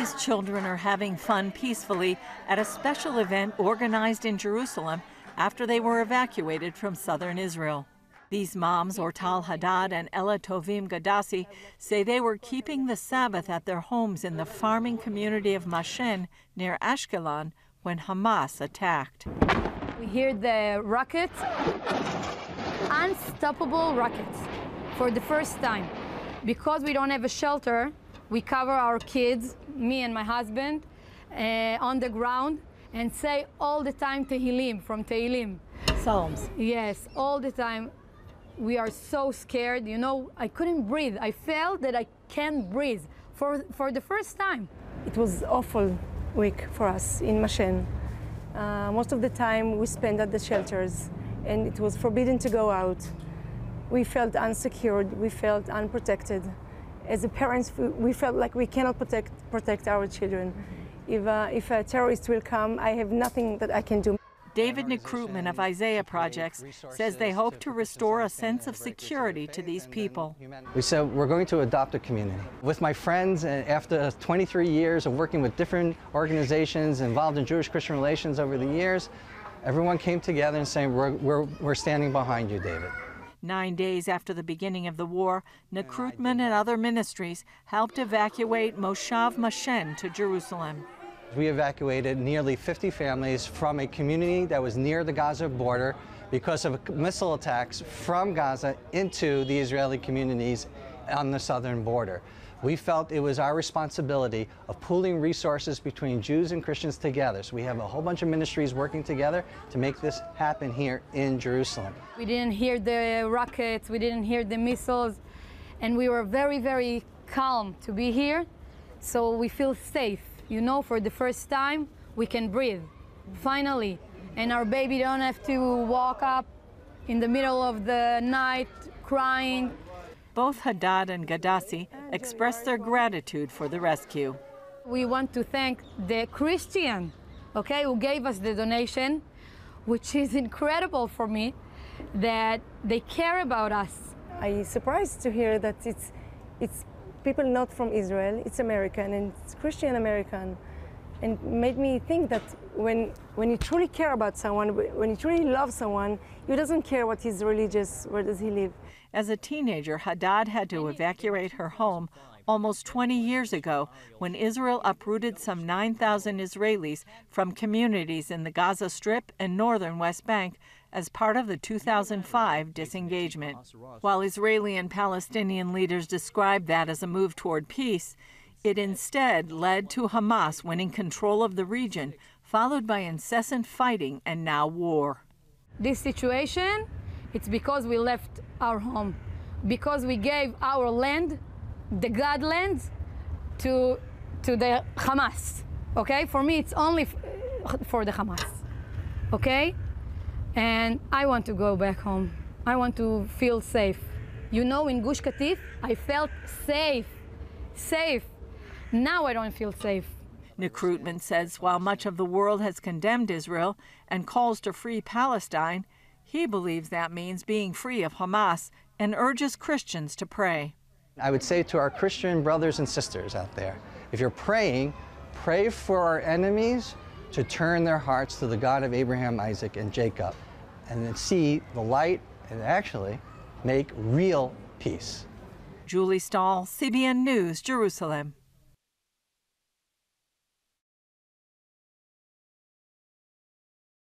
These children are having fun peacefully at a special event organized in Jerusalem after they were evacuated from southern Israel. These moms, Ortal Haddad and Ella Tovim Gadassi, say they were keeping the Sabbath at their homes in the farming community of Mashen near Ashkelon when Hamas attacked. We hear the rockets, unstoppable rockets, for the first time. Because we don't have a shelter, we cover our kids, me and my husband, uh, on the ground and say all the time Tehillim from Tehillim. Psalms. Yes, all the time. We are so scared. You know, I couldn't breathe. I felt that I can't breathe for, for the first time. It was awful week for us in Mashen. Uh, most of the time we spent at the shelters and it was forbidden to go out. We felt unsecured, we felt unprotected. As a parents, we felt like we cannot protect, protect our children. If, uh, if a terrorist will come, I have nothing that I can do. David Nekrutman of Isaiah Projects says they hope to restore a sense of security to these people. We said we're going to adopt a community. With my friends, and after 23 years of working with different organizations involved in Jewish-Christian relations over the years, everyone came together and saying, we're, we're, we're standing behind you, David. Nine days after the beginning of the war, Nekrutman and other ministries helped evacuate Moshav Mashen to Jerusalem. We evacuated nearly 50 families from a community that was near the Gaza border because of missile attacks from Gaza into the Israeli communities on the southern border. We felt it was our responsibility of pooling resources between Jews and Christians together. So we have a whole bunch of ministries working together to make this happen here in Jerusalem. We didn't hear the rockets, we didn't hear the missiles, and we were very, very calm to be here. So we feel safe you know, for the first time, we can breathe, finally. And our baby don't have to walk up in the middle of the night crying. Both Haddad and Gadassi expressed their gratitude for the rescue. We want to thank the Christian, okay, who gave us the donation, which is incredible for me that they care about us. I'm surprised to hear that it's, it's people not from Israel, it's American and it's Christian American. And made me think that when, when you truly care about someone, when you truly love someone, you doesn't care what he's religious, where does he live. As a teenager, Haddad had to evacuate her home almost 20 years ago when Israel uprooted some 9,000 Israelis from communities in the Gaza Strip and northern West Bank as part of the 2005 disengagement. While Israeli and Palestinian leaders described that as a move toward peace, it instead led to Hamas winning control of the region, followed by incessant fighting and now war. This situation, it's because we left our home, because we gave our land, the God land, to, to the Hamas. Okay? For me, it's only for the Hamas. Okay? and I want to go back home. I want to feel safe. You know, in Gush Katif, I felt safe, safe. Now I don't feel safe. Nekrutman says while much of the world has condemned Israel and calls to free Palestine, he believes that means being free of Hamas and urges Christians to pray. I would say to our Christian brothers and sisters out there, if you're praying, pray for our enemies to turn their hearts to the God of Abraham, Isaac, and Jacob, and then see the light and actually make real peace. Julie Stahl, CBN News, Jerusalem.